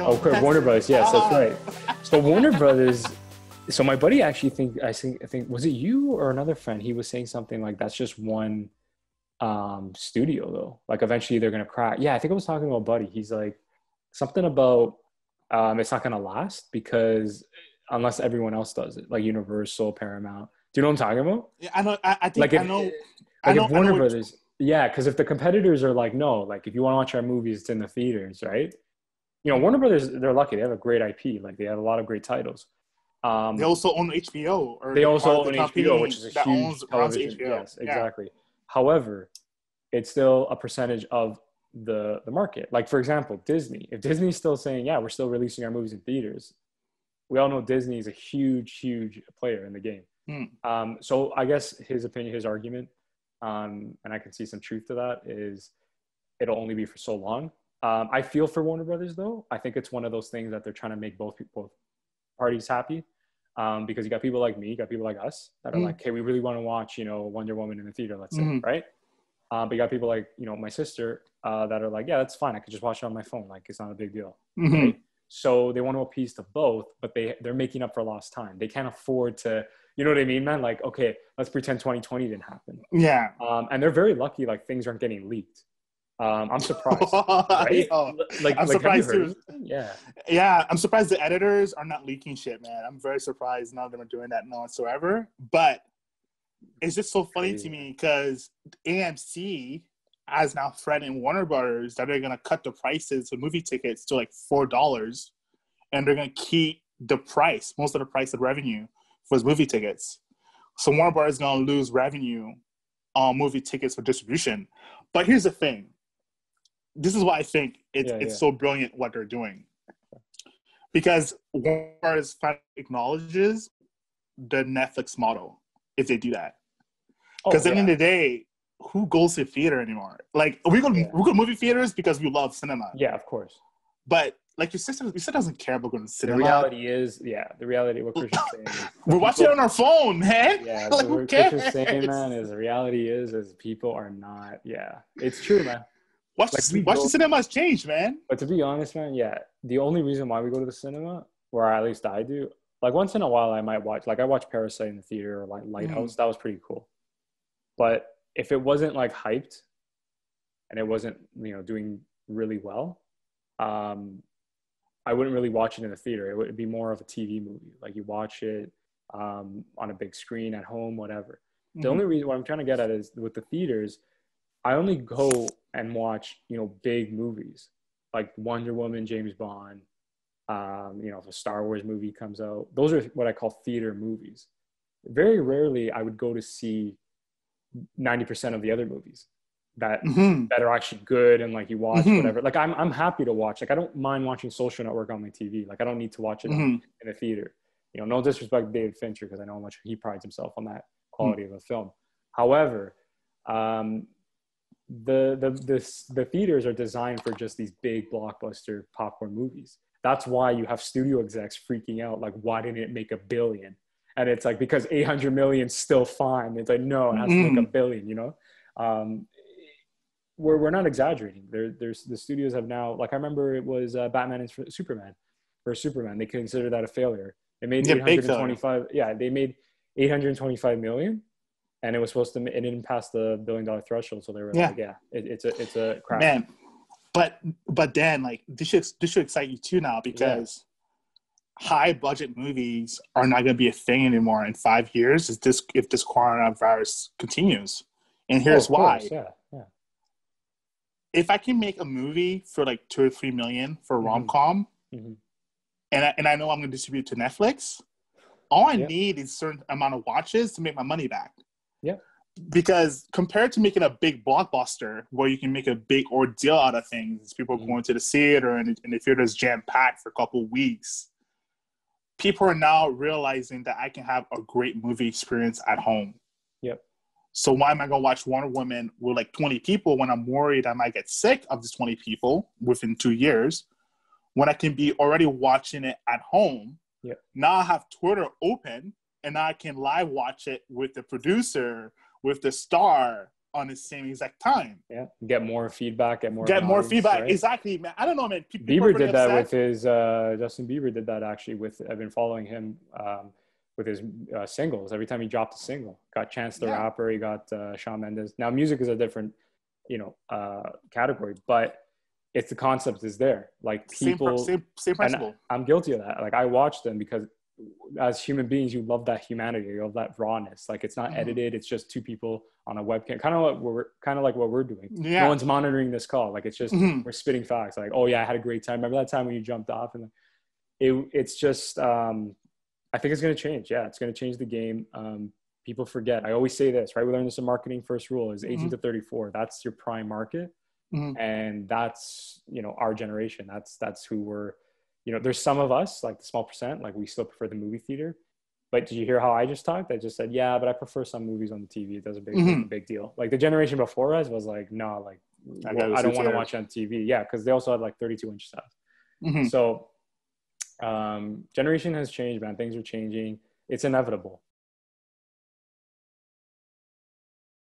Oh, okay, Warner Brothers. Yes, that's right. So Warner Brothers. So my buddy actually think I think I think was it you or another friend? He was saying something like that's just one um studio though. Like eventually they're gonna crack. Yeah, I think I was talking about Buddy. He's like something about um it's not gonna last because unless everyone else does it, like Universal, Paramount. Do you know what I'm talking about? Yeah, I know. I, I think Like if, I know. like I know, if Warner know Brothers, yeah, because if the competitors are like, no, like if you want to watch our movies, it's in the theaters, right? You know, Warner Brothers, they're lucky; they have a great IP. Like they have a lot of great titles. Um, They also own HBO. Or they also own the HBO, which is a that huge owns- television. HBO. Yes, Yeah. exactly. However, it's still a percentage of the the market. Like for example, Disney. If Disney's still saying, "Yeah, we're still releasing our movies in theaters," we all know Disney is a huge, huge player in the game. Hmm. Um, so I guess his opinion, his argument, um, and I can see some truth to that, is it'll only be for so long. Um, I feel for Warner Brothers though. I think it's one of those things that they're trying to make both both parties happy. Um, because you got people like me, you got people like us that are Mm. like, hey, we really want to watch, you know, Wonder Woman in the theater, let's say, Mhm. right? Um, but you got people like, you know, my sister uh, that are like, yeah, that's fine. I could just watch it on my phone. Like, it's not a big deal. Mhm. Right? So they want to appease to both, but they they're making up for lost time. They can't afford to, you know what I mean, man? Like, okay, let's pretend 2020 didn't happen. Yeah. Um, and they're very lucky, like things aren't getting leaked. Um, I'm surprised. right? Yo, Like, I'm like, surprised too. Yeah. Yeah, I'm surprised the editors are not leaking shit, man. I'm very surprised none of them are doing that none whatsoever. But it's just so funny Crazy. to me because AMC has now threatened Warner Brothers that they're gonna cut the prices of movie tickets to like four dollars, and they're gonna keep the price, most of the price of revenue for his movie tickets. So Warner Brothers is gonna lose revenue on movie tickets for distribution. But here's the thing. This is why I think it's Yeah, it's yeah. so brilliant what they're doing. Because Warner Brothers finally acknowledges the Netflix model if they do that. Oh, Because at the end of the day, who goes to theater anymore? Like we go Yeah. we go to movie theaters because we love cinema. yeah, of course. But like your sister, your sister doesn't care about going to The cinema. reality is, yeah, the reality, what Christian's saying is, We're watching it on our phone, man. yeah, like, what Christian's saying, man, is the reality is, is people are not, yeah, it's true, man. Watch, like, we watch go- the cinema's change, man. But to be honest, man, yeah, the only reason why we go to the cinema, or at least I do, like once in a while, I might watch, like I watch Parasite in the theater or like Lighthouse. That was pretty cool. But if it wasn't like hyped, and it wasn't, you know, doing really well, um, I wouldn't really watch it in the theater. It would be more of a TV movie. Like you watch it um, on a big screen at home, whatever. The Mhm. only reason what I'm trying to get at is with the theaters, I only go and watch, you know, big movies like Wonder Woman, James Bond. Um, you know, if a Star Wars movie comes out, those are what I call theater movies. Very rarely I would go to see 90% of the other movies that Mhm. that are actually good and like you watch Mhm. whatever. Like I'm I'm happy to watch. Like I don't mind watching Social Network on my TV. Like I don't need to watch it Mhm. in a theater. You know, no disrespect to David Fincher because I know how much he prides himself on that quality of a film. However, um, the the the the theaters are designed for just these big blockbuster popcorn movies. That's why you have studio execs freaking out, like, why didn't it make a billion? And it's like because 800 million is still fine. It's like no, it has to make a billion. You know, um, we're we're not exaggerating. There there's the studios have now like I remember it was uh, Batman and Superman for Superman. They considered that a failure. They made Yeah, 825. Yeah, they made 825 million, and it was supposed to. It didn't pass the billion dollar threshold, so they were Yeah. like, "Yeah, it, it's a it's a crap." man. But but Dan, like this should this should excite you too now because high budget movies are not going to be a thing anymore in five years. If this if this coronavirus continues, and here's Oh, why: course, Yeah, yeah. if I can make a movie for like two or three million for Mhm. rom com, Mhm. and I, and I know I'm going to distribute to Netflix, all I Yeah. need is a certain amount of watches to make my money back. Yeah. Because compared to making a big blockbuster where you can make a big ordeal out of things, people Mhm. going to the theater and, and the theater is jam packed for a couple weeks. People are now realizing that I can have a great movie experience at home. Yep. So why am I gonna watch Wonder Woman with like 20 people when I'm worried I might get sick of these 20 people within two years? When I can be already watching it at home. Yep. Now I have Twitter open and I can live watch it with the producer, with the star, on the same exact time. Yeah, get more feedback, get more Get more feedback. right? Exactly, man. I don't know, man. People Bieber did that upset. with his uh, Justin Bieber did that actually with I've been following him um, with his uh, singles. Every time he dropped a single, got Chance the Yeah. Rapper, he got uh, Shawn Mendes. Now music is a different, you know, uh, category, but it's the concept is there. Like people, same, same and principle. I'm guilty of that. Like I watch them because as human beings, you love that humanity, you love that rawness. Like it's not Mhm. edited; it's just two people on a webcam, kind of what we're kind of like what we're doing. Yeah. No one's monitoring this call. Like it's just Mhm. we're spitting facts. Like, oh yeah, I had a great time. Remember that time when you jumped off? And it, it's just, um, I think it's going to change. Yeah, it's going to change the game. Um, people forget. I always say this, right? We learned this in marketing. First rule is 18 Mhm. to 34. That's your prime market, Mhm. and that's you know our generation. That's that's who we're. You know, there's some of us like the small percent, like we still prefer the movie theater. But did you hear how I just talked? I just said, yeah, but I prefer some movies on the TV. It does a big, Mhm. big deal. Like the generation before us was like, no, like I well, I, don't want to watch it on TV. Yeah, because they also had like 32 inch stuff. Mhm. So, um, generation has changed, man. Things are changing. It's inevitable.